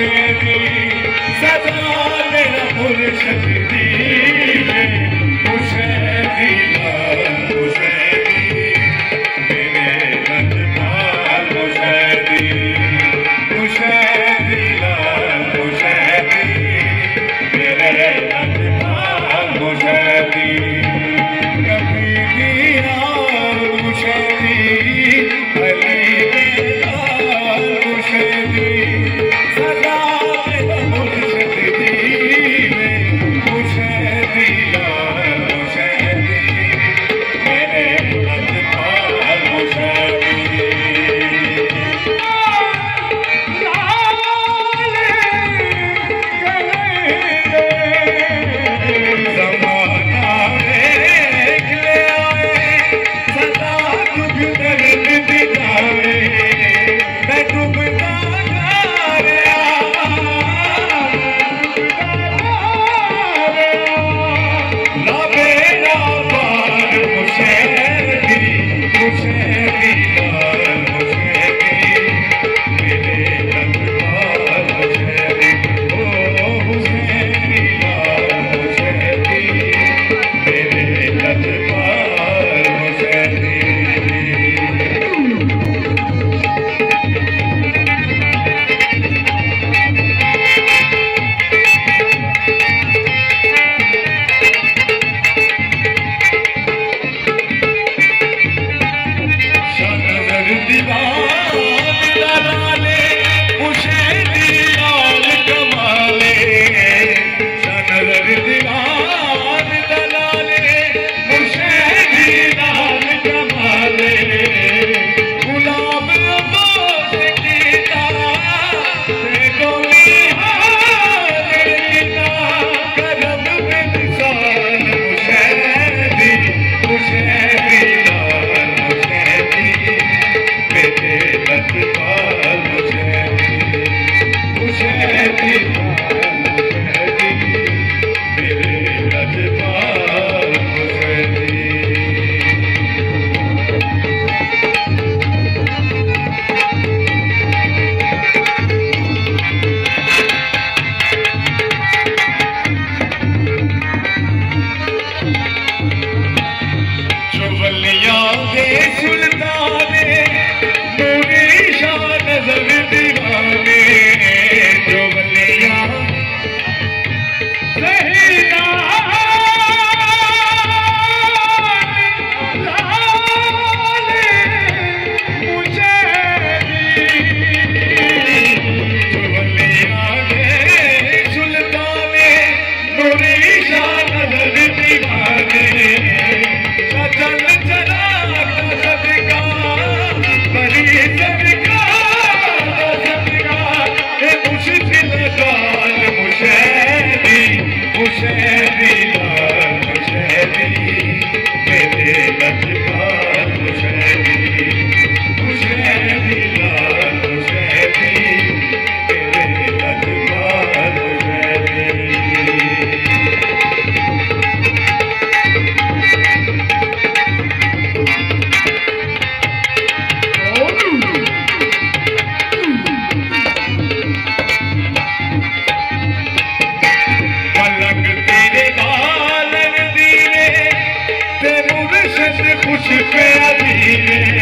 José के अधीन